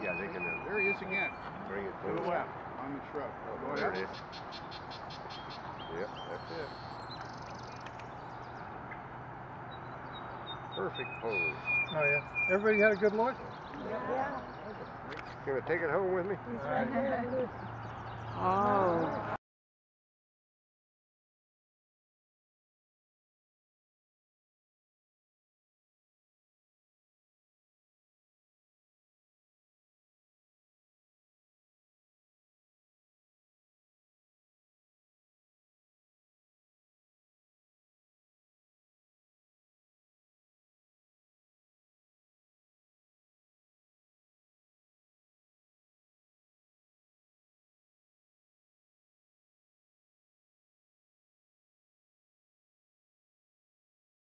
Yeah, they can uh, There he is again. bring it To the left, on the shrub. Oh, Go there it is. Yep, that's it. Perfect pose. Oh, yeah. Everybody had a good look? Yeah. Can I take it home with me? Oh.